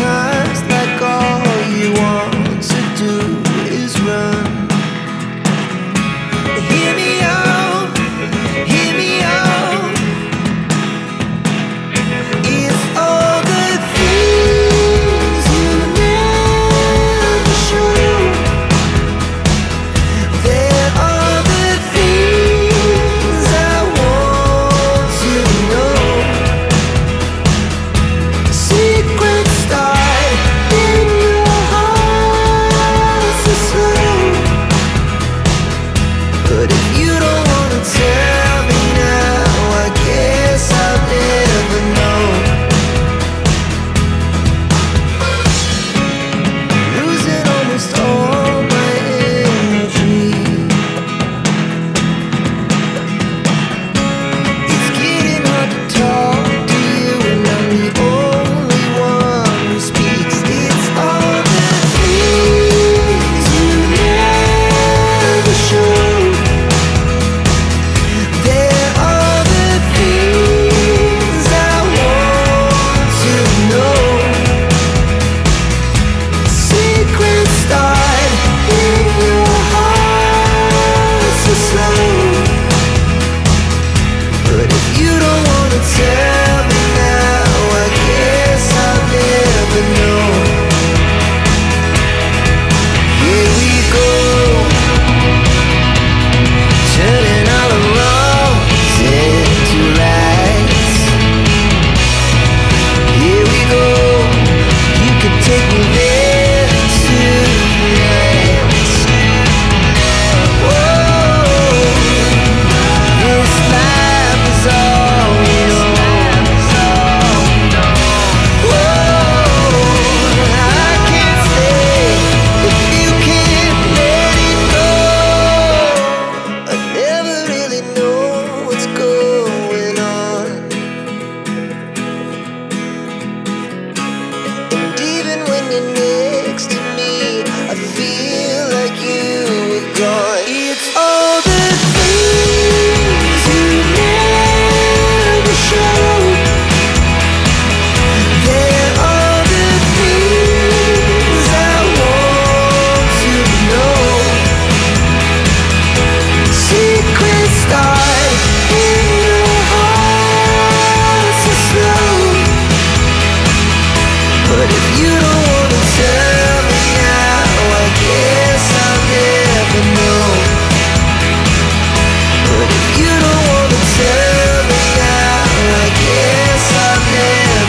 time